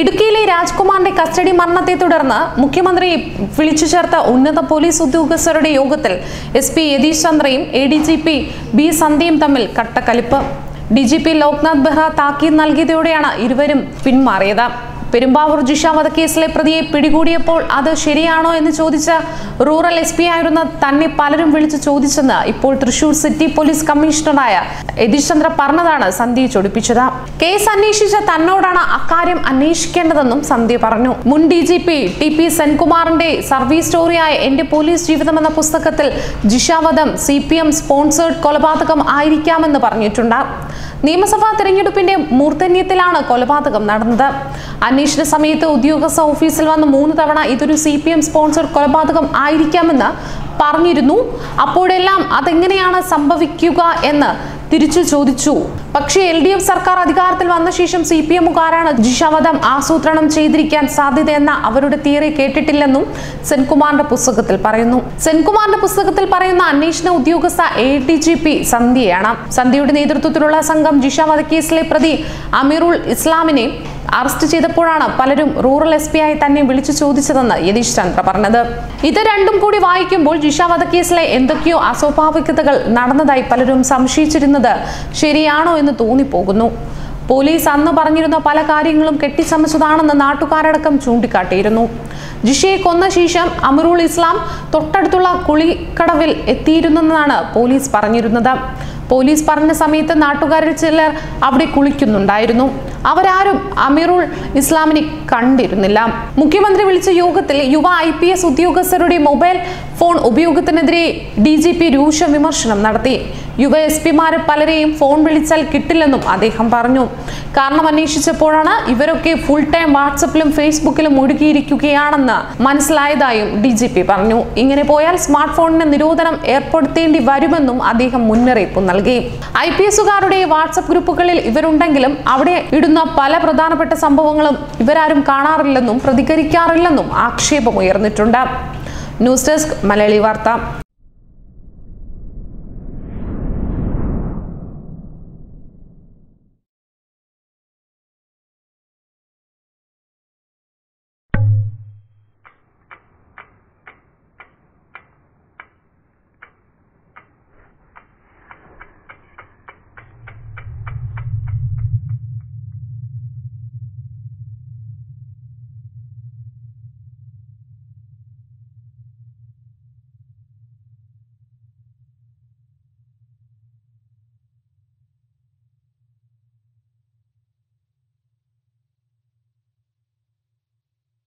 ഇടുക്കിയിലെ രാജ്കുമാറിന്റെ കസ്റ്റഡി മരണത്തെ തുടർന്ന് മുഖ്യമന്ത്രി വിളിച്ചു ചേർത്ത ഉന്നത പോലീസ് ഉദ്യോഗസ്ഥരുടെ യോഗത്തിൽ S P Yathish ചന്ദ്രയും A D G P B സന്ധ്യയും തമ്മിൽ കട്ടക്കലിപ്പ്. D G P Loknath Behera താക്കീത് നൽകിയതോടെയാണ് ഇരുവരും പിന്മാറിയത്. പെരുമ്പാവൂർ ജിഷ വധക്കേസിലെ പ്രതിയെ പിടികൂടിയപ്പോൾ അത് ശരിയാണോ എന്ന് ചോദിച്ച റൂറൽ എസ് പി ആയിരുന്ന തന്നെ പലരും വിളിച്ചു ചോദിച്ചെന്ന് ഇപ്പോൾ തൃശൂർ സിറ്റി പോലീസ് കമ്മീഷണറായ യതീഷ് ചന്ദ്ര പറഞ്ഞതാണ് സന്ധ്യ ചൊടിപ്പിച്ചത്. കേസ് അന്വേഷിച്ച തന്നോടാണ് അക്കാര്യം അന്വേഷിക്കേണ്ടതെന്നും സന്ധ്യ പറഞ്ഞു. മുൻ D G P T P സെൻകുമാറിന്റെ service സ്റ്റോറിയായ എന്റെ പോലീസ് ജീവിതം എന്ന പുസ്തകത്തിൽ ജിഷാവധം സി പി എം സ്പോൺസേഡ് കൊലപാതകം ആയിരിക്കാമെന്ന് പറഞ്ഞിട്ടുണ്ട്. നിയമസഭാ തെരഞ്ഞെടുപ്പിന്റെ മൂർധന്യത്തിലാണ് കൊലപാതകം നടന്നത്. അന്വേഷണ സമയത്ത് ഉദ്യോഗസ്ഥ ഓഫീസിൽ വന്ന് മൂന്ന് തവണ ഇതൊരു സി പി എം സ്പോൺസർ കൊലപാതകം ആയിരിക്കാമെന്ന് പറഞ്ഞിരുന്നു. അപ്പോഴെല്ലാം അതെങ്ങനെയാണ് സംഭവിക്കുക എന്ന് തിരിച്ചു ചോദിച്ചു. പക്ഷേ എൽ ഡി എഫ് സർക്കാർ അധികാരത്തിൽ വന്ന ശേഷം സി പി എമ്മുകാരാണ് ജിഷവധം ആസൂത്രണം ചെയ്തിരിക്കാൻ സാധ്യതയെന്ന അവരുടെ തിയറി കേട്ടിട്ടില്ലെന്നും സെൻകുമാറിന്റെ പുസ്തകത്തിൽ പറയുന്നു. സെൻകുമാറിന്റെ പുസ്തകത്തിൽ പറയുന്ന അന്വേഷണ ഉദ്യോഗസ്ഥ എ ഡി ജി പി സന്ധ്യയാണ്. സന്ധ്യയുടെ നേതൃത്വത്തിലുള്ള സംഘം ജിഷ വധക്കേസിലെ പ്രതി അമീറുൾ ഇസ്ലാമിനെ അറസ്റ്റ് ചെയ്തപ്പോഴാണ് പലരും റൂറൽ എസ് പി ആയി തന്നെ വിളിച്ചു ചോദിച്ചതെന്ന് യതീഷ് ചന്ദ്ര പറഞ്ഞത്. ഇത് രണ്ടും കൂടി വായിക്കുമ്പോൾ ജിഷ വധക്കേസിലെ എന്തൊക്കെയോ അസ്വാഭാവികതകൾ നടന്നതായി പലരും സംശയിച്ചിരുന്നത് ശരിയാണോ എന്ന് തോന്നിപ്പോകുന്നു. പോലീസ് അന്ന് പറഞ്ഞിരുന്ന പല കാര്യങ്ങളും കെട്ടിച്ചമച്ചതാണെന്ന് നാട്ടുകാരടക്കം ചൂണ്ടിക്കാട്ടിയിരുന്നു. ജിഷയെ കൊന്ന ശേഷം അമറുൾ ഇസ്ലാം തൊട്ടടുത്തുള്ള കുളിക്കടവിൽ എത്തിയിരുന്നെന്നാണ് പോലീസ് പറഞ്ഞിരുന്നത്. പോലീസ് പറഞ്ഞ സമയത്ത് നാട്ടുകാരിൽ ചിലർ അവിടെ കുളിക്കുന്നുണ്ടായിരുന്നു. അവരാരും അമീറുൾ ഇസ്ലാമിനെ കണ്ടിരുന്നില്ല. മുഖ്യമന്ത്രി വിളിച്ച യോഗത്തിൽ യുവ ഐ പി എസ് ഉദ്യോഗസ്ഥരുടെ മൊബൈൽ ഫോൺ ഉപയോഗത്തിനെതിരെ ഡി ജി പി രൂക്ഷ വിമർശനം നടത്തി. യുവ എസ് പിമാരെ പലരെയും ഫോൺ വിളിച്ചാൽ കിട്ടില്ലെന്നും അദ്ദേഹം പറഞ്ഞു. കാരണം അന്വേഷിച്ചപ്പോഴാണ് ഇവരൊക്കെ ഫുൾ ടൈം വാട്സപ്പിലും ഫേസ്ബുക്കിലും ഒഴുകിയിരിക്കുകയാണെന്ന് മനസ്സിലായതായും ഡി ജി പി പറഞ്ഞു. ഇങ്ങനെ പോയാൽ സ്മാർട്ട് ഫോണിന് നിരോധനം ഏർപ്പെടുത്തേണ്ടി വരുമെന്നും അദ്ദേഹം മുന്നറിയിപ്പ് നൽകി. ഐ പി എസുകാരുടെ വാട്സപ്പ് ഗ്രൂപ്പുകളിൽ ഇവരുണ്ടെങ്കിലും അവിടെ ഇടുന്ന പല പ്രധാനപ്പെട്ട സംഭവങ്ങളും ഇവരാരും കാണാറില്ലെന്നും പ്രതികരിക്കാറില്ലെന്നും ആക്ഷേപമുയർന്നിട്ടുണ്ട്. News desk Malayali Vartha.